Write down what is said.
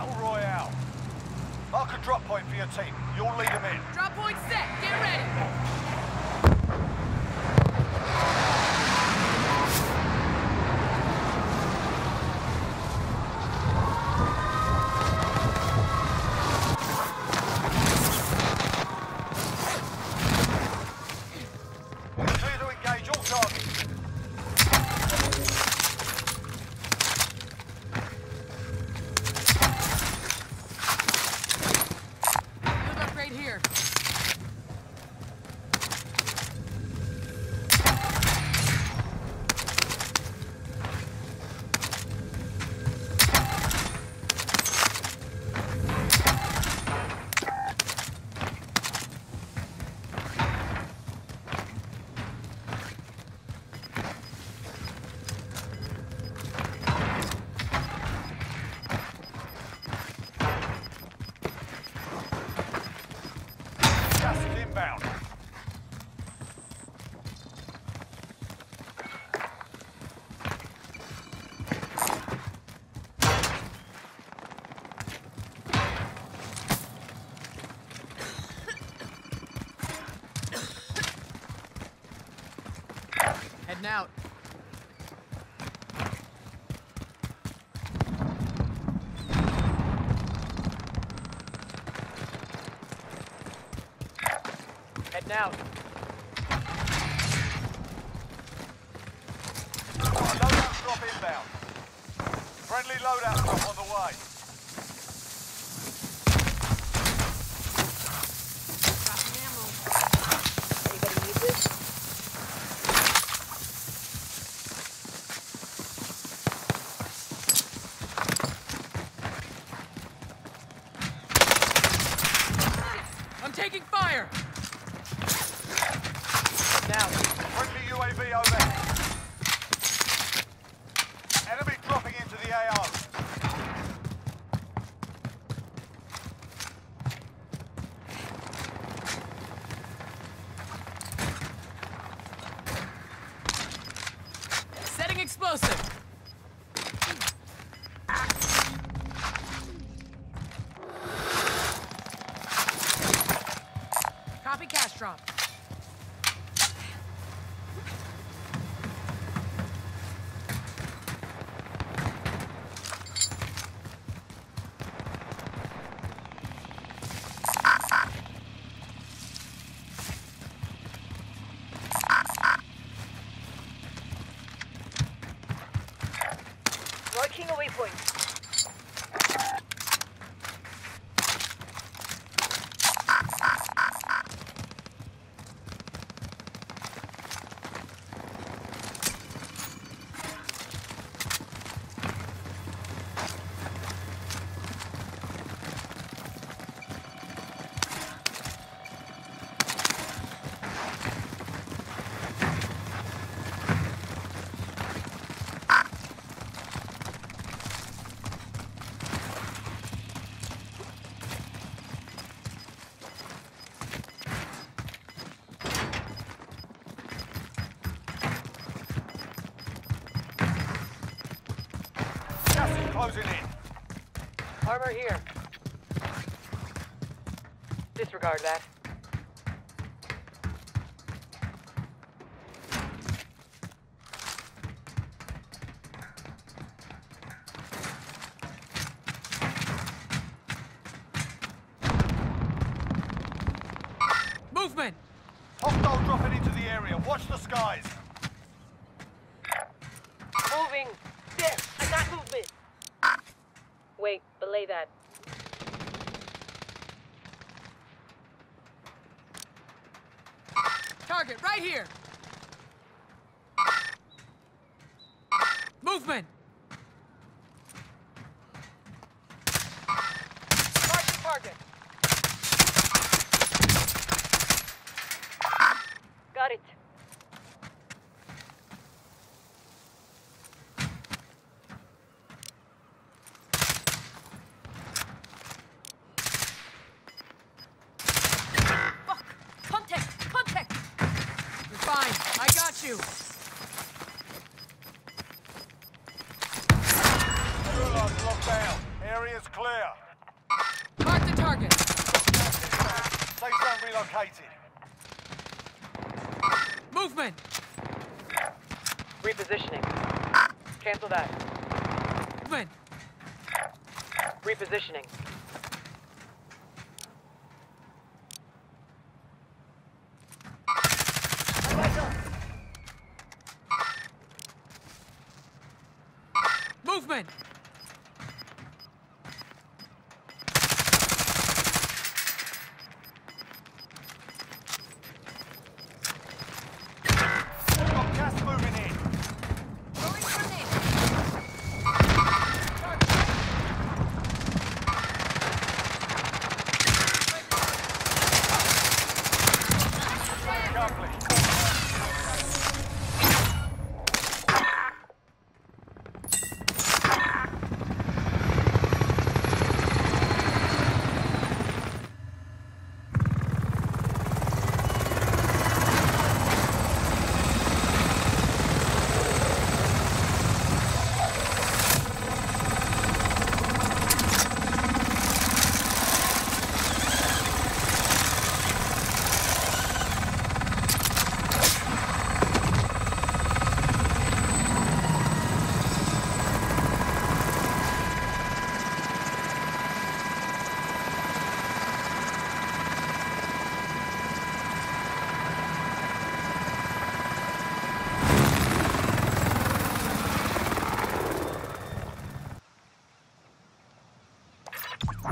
Battle Royale. Mark a drop point for your team. You'll lead them in. Drop point set. Get ready. Inbound. Heading out. Heading out. Loadout drop inbound. Friendly loadout drop on the way. Dropping ammo. Anybody need this? I'm taking fire. Now, Friendly UAV overhead. Enemy dropping into the AO. setting explosive. Copy cash drop. Marking a waypoint. Closing in. Armor here. Disregard that. Movement. Hostile dropping into the area. Watch the skies. Moving. There. I got movement. Belay that. Target right here. Movement. Marking target. Got it. Fuck! Contact! Contact! You're fine. I got you. Gulag down. Area's clear. Mark the target. Safe zone relocated. Movement. Repositioning. Cancel that. Movement. Repositioning. Movement. you